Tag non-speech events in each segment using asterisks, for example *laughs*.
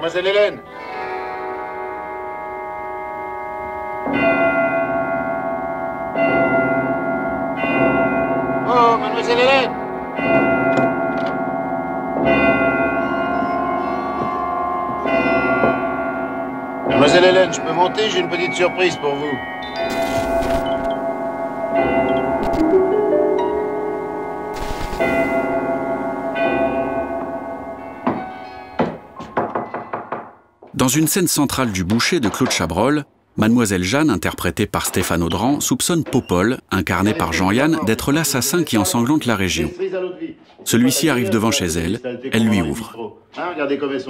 Mademoiselle Hélène Oh, mademoiselle Hélène Mademoiselle Hélène, je peux monter J'ai une petite surprise pour vous. Dans une scène centrale du boucher de Claude Chabrol, Mademoiselle Jeanne, interprétée par Stéphane Audran, soupçonne Popol, incarné par Jean-Yann, d'être l'assassin qui ensanglante la région. Celui-ci arrive devant chez elle, elle lui ouvre.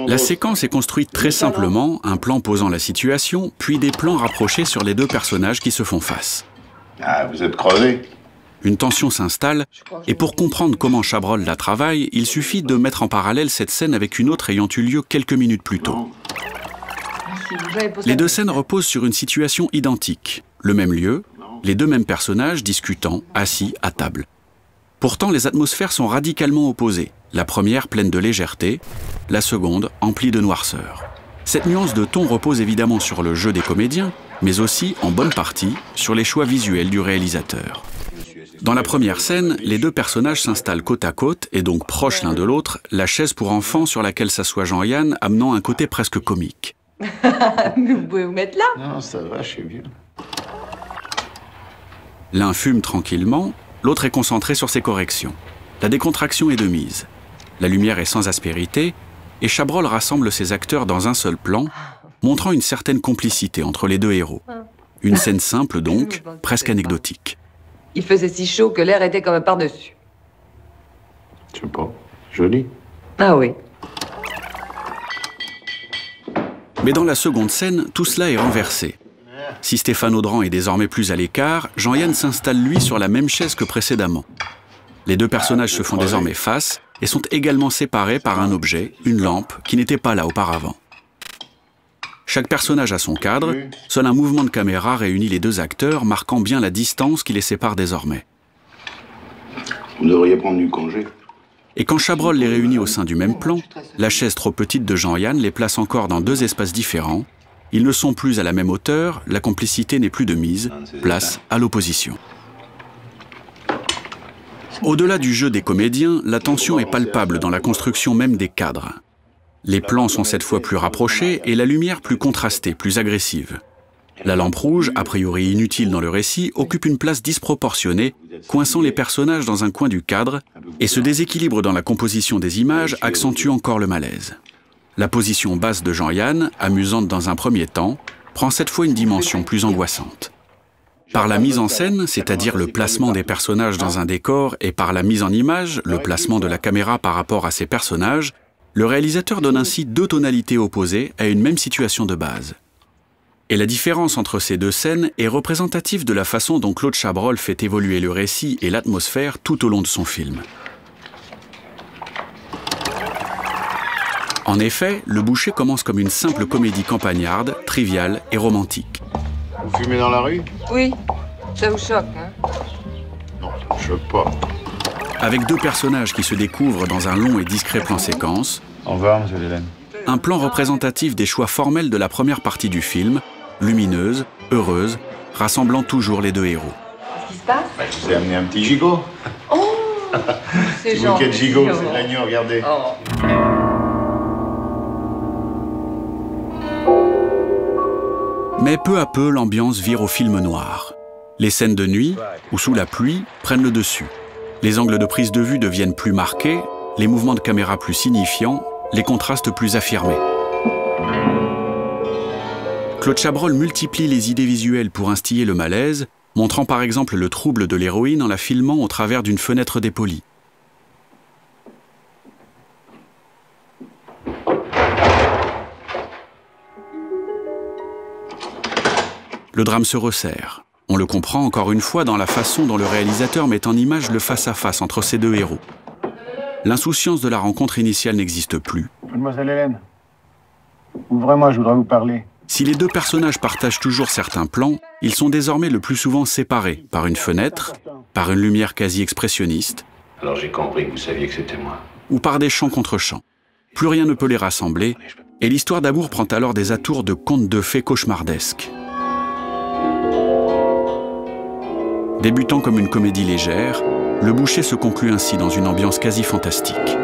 La séquence est construite très simplement, un plan posant la situation, puis des plans rapprochés sur les deux personnages qui se font face. Ah, vous êtes crevé Une tension s'installe, et pour comprendre comment Chabrol la travaille, il suffit de mettre en parallèle cette scène avec une autre ayant eu lieu quelques minutes plus tôt. Les deux scènes reposent sur une situation identique. Le même lieu, les deux mêmes personnages discutant, assis à table. Pourtant, les atmosphères sont radicalement opposées. La première pleine de légèreté, la seconde emplie de noirceur. Cette nuance de ton repose évidemment sur le jeu des comédiens, mais aussi, en bonne partie, sur les choix visuels du réalisateur. Dans la première scène, les deux personnages s'installent côte à côte et donc proches l'un de l'autre, la chaise pour enfants sur laquelle s'assoit Jean-Yann amenant un côté presque comique. Mais *laughs* vous pouvez vous mettre là Non, ça va, je suis bien. L'un fume tranquillement, l'autre est concentré sur ses corrections. La décontraction est de mise. La lumière est sans aspérité, et Chabrol rassemble ses acteurs dans un seul plan, montrant une certaine complicité entre les deux héros. Une scène simple *laughs* donc, presque anecdotique. Il faisait si chaud que l'air était comme par-dessus. Je sais pas. Joli. Ah oui. Mais dans la seconde scène, tout cela est renversé. Si Stéphane Audran est désormais plus à l'écart, Jean-Yann s'installe lui sur la même chaise que précédemment. Les deux personnages se font désormais face et sont également séparés par un objet, une lampe, qui n'était pas là auparavant. Chaque personnage a son cadre, seul un mouvement de caméra réunit les deux acteurs, marquant bien la distance qui les sépare désormais. Vous devriez prendre du congé. Et quand Chabrol les réunit au sein du même plan, la chaise trop petite de Jean-Yann les place encore dans deux espaces différents. Ils ne sont plus à la même hauteur, la complicité n'est plus de mise, place à l'opposition. Au-delà du jeu des comédiens, la tension est palpable dans la construction même des cadres. Les plans sont cette fois plus rapprochés et la lumière plus contrastée, plus agressive. La lampe rouge, a priori inutile dans le récit, occupe une place disproportionnée, coinçant les personnages dans un coin du cadre, et ce déséquilibre dans la composition des images accentue encore le malaise. La position basse de Jean-Yann, amusante dans un premier temps, prend cette fois une dimension plus angoissante. Par la mise en scène, c'est-à-dire le placement des personnages dans un décor, et par la mise en image, le placement de la caméra par rapport à ces personnages, le réalisateur donne ainsi deux tonalités opposées à une même situation de base. Et la différence entre ces deux scènes est représentative de la façon dont Claude Chabrol fait évoluer le récit et l'atmosphère tout au long de son film. En effet, Le Boucher commence comme une simple comédie campagnarde, triviale et romantique. Vous fumez dans la rue? Oui. Ça vous choque, hein? Non, ça me choque pas. Avec deux personnages qui se découvrent dans un long et discret plan séquence, Au revoir, monsieur Hélène. un plan représentatif des choix formels de la première partie du film, lumineuse, heureuse, rassemblant toujours les deux héros. Qu'est-ce qui se passe? Bah, je vous ai amené un petit gigot. Oh *laughs* C'est gentil. gigot, c'est de l'agneau, regardez. Oh. Mais peu à peu, l'ambiance vire au film noir. Les scènes de nuit, ou sous la pluie, prennent le dessus. Les angles de prise de vue deviennent plus marqués, les mouvements de caméra plus signifiants, les contrastes plus affirmés. Claude Chabrol multiplie les idées visuelles pour instiller le malaise, montrant par exemple le trouble de l'héroïne en la filmant au travers d'une fenêtre dépolie. Le drame se resserre. On le comprend encore une fois dans la façon dont le réalisateur met en image le face-à-face entre ces deux héros. L'insouciance de la rencontre initiale n'existe plus. Mademoiselle Hélène, ouvrez-moi, je voudrais vous parler. Si les deux personnages partagent toujours certains plans, ils sont désormais le plus souvent séparés par une fenêtre, par une lumière quasi expressionniste Alors j'ai compris que vous saviez que c'était moi. ou par des champs contre champs. Plus rien ne peut les rassembler, Et l'histoire d'amour prend alors des atours de contes de fées cauchemardesques. Débutant comme une comédie légère, Le Boucher se conclut ainsi dans une ambiance quasi fantastique.